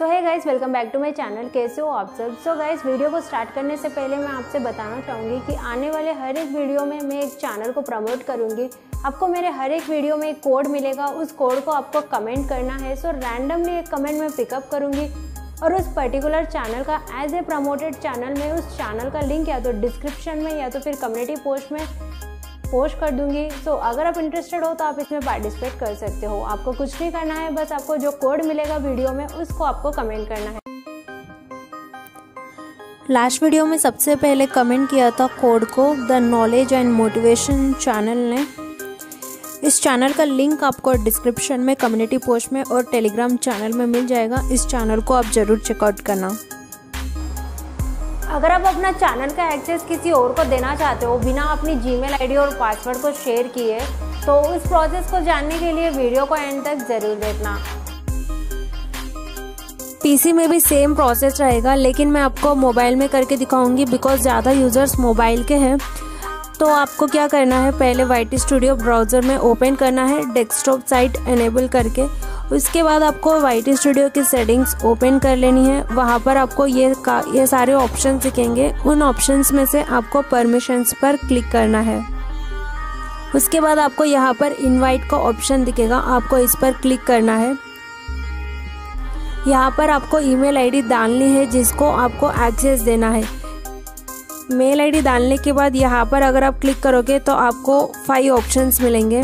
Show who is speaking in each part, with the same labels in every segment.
Speaker 1: सो है guys welcome back to my channel कैसे हो आप सब? सो गाइज़ वीडियो को स्टार्ट करने से पहले मैं आपसे बताना चाहूँगी कि आने वाले हर एक वीडियो में मैं एक चैनल को प्रमोट करूँगी। आपको मेरे हर एक वीडियो में एक कोड मिलेगा। उस कोड को आपको कमेंट करना है। सो रैंडमली एक कमेंट मैं पिकअप करूँगी। और उस पर्टिकुलर चैनल का एज ए प्रमोटेड चैनल में उस चैनल का लिंक या तो डिस्क्रिप्शन में या तो फिर कम्युनिटी पोस्ट में पोस्ट कर दूँगी। सो so, अगर आप इंटरेस्टेड हो तो आप इसमें पार्टिसिपेट कर सकते हो। आपको कुछ नहीं करना है बस आपको जो कोड मिलेगा वीडियो में उसको आपको कमेंट करना है।
Speaker 2: लास्ट वीडियो में सबसे पहले कमेंट किया था कोड को the knowledge and motivation channel ने। इस चैनल का लिंक आपको डिस्क्रिप्शन में कम्युनिटी पोस्ट में और टेलीग्राम चैनल में मिल जाएगा। इस चैनल को आप ज़रूर चेकआउट करना।
Speaker 1: अगर आप अपना चैनल का एक्सेस किसी और को देना चाहते हो, बिना अपनी जीमेल आईडी और पासवर्ड को शेयर किए तो उस प्रोसेस को जानने के लिए वीडियो को एंड तक ज़रूर देखना।
Speaker 2: पीसी में भी सेम प्रोसेस रहेगा, लेकिन मैं आपको मोबाइल में करके दिखाऊँगी बिकॉज़ ज़्यादा यूज़र्स मोबाइल के हैं। तो आपको क्या करना है, पहले वाइट स्टूडियो ब्राउज़र में ओपन करना है डेस्कटॉप साइट एनेबल करके। उसके बाद आपको वाइट स्टूडियो की सेटिंग्स ओपन कर लेनी है। वहाँ पर आपको ये का, ये सारे ऑप्शन दिखेंगे। उन ऑप्शंस में से आपको परमिशंस पर क्लिक करना है। उसके बाद आपको यहाँ पर इनवाइट का ऑप्शन दिखेगा। आपको इस पर क्लिक करना है। यहाँ पर आपको ईमेल आईडी डालनी है, जिसको आपको एक्सेस देना है। मेल आईडी डालने के बाद यहाँ पर अगर आप क्लिक करोगे तो आपको फाइव ऑप्शंस मिलेंगे।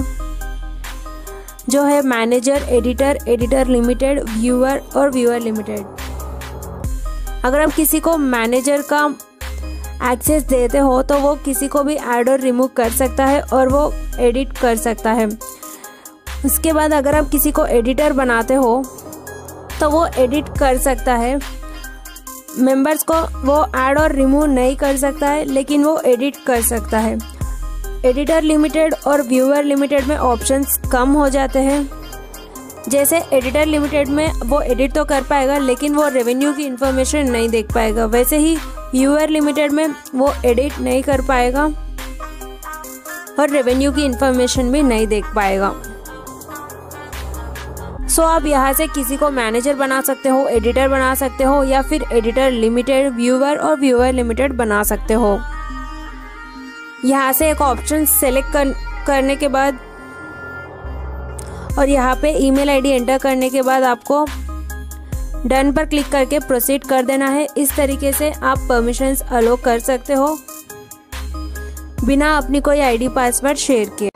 Speaker 2: जो है manager editor editor limited viewer और व्यूअर लिमिटेड अगर आप किसी को मैनेजर का एक्सेस देते हो तो वो किसी को भी ऐड और रिमूव कर सकता है और वो एडिट कर सकता है। उसके बाद अगर आप किसी को एडिटर बनाते हो तो वो एडिट कर सकता है। मेंबर्स को वो ऐड और रिमूव नहीं कर सकता है, लेकिन वो एडिट कर सकता है। एडिटर लिमिटेड और व्यूअर लिमिटेड में ऑप्शंस कम हो जाते हैं। जैसे एडिटर लिमिटेड में वो एडिट तो कर पाएगा लेकिन वो रेवेन्यू की इन्फॉर्मेशन नहीं देख पाएगा। वैसे ही व्यूअर लिमिटेड में वो एडिट नहीं कर पाएगा और रेवेन्यू की इन्फॉर्मेशन भी नहीं देख पाएगा। सो so, आप यहाँ से किसी को मैनेजर बना सकते हो एडिटर बना सकते हो या फिर एडिटर लिमिटेड व्यूअर और व्यूअर लिमिटेड बना सकते हो। यहाँ से एक ऑप्शन सेलेक्ट कर, करने के बाद और यहाँ पे ईमेल आईडी एंटर करने के बाद आपको डन पर क्लिक करके प्रोसीड कर देना है। इस तरीके से आप परमिशंस अलो कर सकते हो बिना अपनी कोई आईडी पासवर्ड शेयर किए।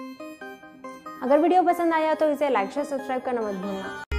Speaker 1: अगर वीडियो पसंद आया तो इसे लाइक शेयर सब्सक्राइब करना मत भूलना।